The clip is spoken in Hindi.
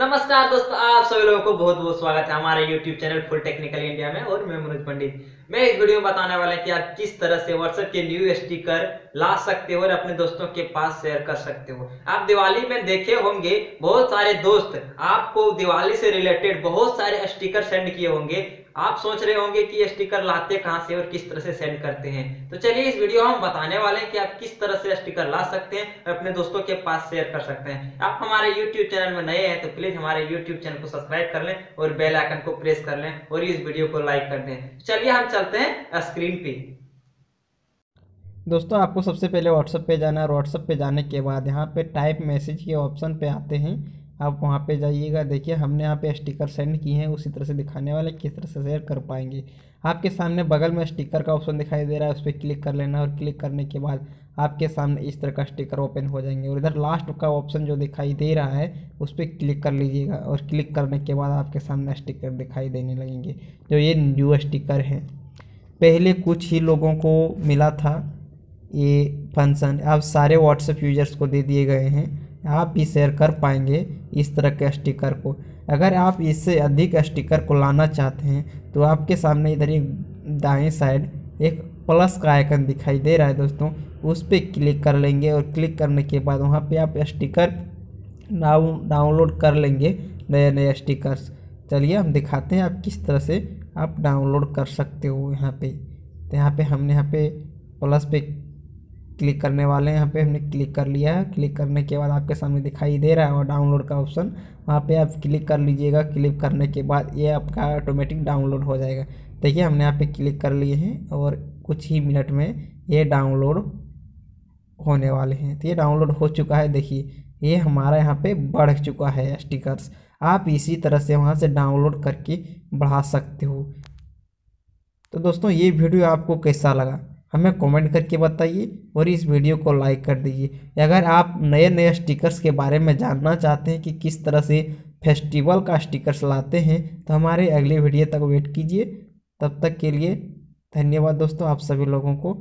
नमस्कार दोस्तों, आप सभी लोगों को बहुत बहुत स्वागत है हमारे YouTube channel full technical India में और मैं मनोज पंडित। मैं इस वीडियो में बताने वाला कि आप किस तरह से व्हाट्सएप के न्यू स्टिकर ला सकते हो और अपने दोस्तों के पास शेयर कर सकते हो। आप दिवाली में देखे होंगे बहुत सारे दोस्त, आपको दिवाली से रिलेटेड बहुत सारे स्टिकर सेंड किए होंगे। आप सोच रहे होंगे कि ये स्टिकर लाते कहाँ से और किस तरह से सेंड करते हैं। तो चलिए इस वीडियो हम बताने वाले हैं कि आप किस तरह से स्टिकर ला सकते हैं और अपने दोस्तों के पास शेयर कर सकते हैं। आप हमारे YouTube चैनल में नए हैं तो प्लीज़ हमारे YouTube चैनल को सब्सक्राइब कर लें और बेल आइकन को प्रेस कर लें और इस वीडियो को लाइक कर दें। चलिए हम चलते हैं स्क्रीन पे। दोस्तों, आपको सबसे पहले व्हाट्सएप पे जाना है और व्हाट्सएप पे जाने के बाद यहाँ पे टाइप मैसेज के ऑप्शन पे आते हैं। आप वहाँ पे जाइएगा। देखिए, हमने यहाँ पे स्टिकर सेंड किए हैं, उसी तरह से दिखाने वाले, किस तरह से शेयर कर पाएँगे। आपके सामने बगल में स्टिकर का ऑप्शन दिखाई दे रहा है, उस पर क्लिक कर लेना और क्लिक करने के बाद आपके सामने इस तरह का स्टिकर ओपन हो जाएँगे। और इधर लास्ट का ऑप्शन जो दिखाई दे रहा है, उस पर क्लिक कर लीजिएगा और क्लिक करने के बाद आपके सामने स्टिकर दिखाई देने लगेंगे, जो ये न्यू स्टिकर हैं। पहले कुछ ही लोगों को मिला था ये फ़ंक्शन अब सारे व्हाट्सएप यूज़र्स को दे दिए गए हैं। आप भी शेयर कर पाएँगे इस तरह के स्टिकर को। अगर आप इससे अधिक स्टिकर को लाना चाहते हैं तो आपके सामने इधर एक दाएँ साइड एक प्लस का आइकन दिखाई दे रहा है दोस्तों। उस पर क्लिक कर लेंगे और क्लिक करने के बाद वहाँ पे आप स्टिकर डाउन डाउनलोड कर लेंगे नए नए स्टिकर्स चलिए हम दिखाते हैं आप किस तरह से आप डाउनलोड कर सकते हो यहाँ पे। तो यहाँ पे हमने यहाँ पे प्लस पे क्लिक करने वाले हैं। यहाँ पे हमने क्लिक कर लिया है। क्लिक करने के बाद आपके सामने दिखाई दे रहा है और डाउनलोड का ऑप्शन। वहाँ पे आप क्लिक कर लीजिएगा। क्लिक करने के बाद ये आपका ऑटोमेटिक डाउनलोड हो जाएगा। देखिए, हमने यहाँ पे क्लिक कर लिए हैं और कुछ ही मिनट में ये डाउनलोड होने वाले हैं। तो ये डाउनलोड हो चुका है। देखिए, ये हमारा यहाँ पे बढ़ चुका है स्टिकर्स। आप इसी तरह से वहाँ से डाउनलोड करके बढ़ा सकते हो। तो दोस्तों, ये वीडियो आपको कैसा लगा? हमें कमेंट करके बताइए और इस वीडियो को लाइक कर दीजिए। अगर आप नए नए स्टिकर्स के बारे में जानना चाहते हैं कि किस तरह से फेस्टिवल का स्टिकर्स लाते हैं तो हमारे अगले वीडियो तक वेट कीजिए। तब तक के लिए धन्यवाद दोस्तों, आप सभी लोगों को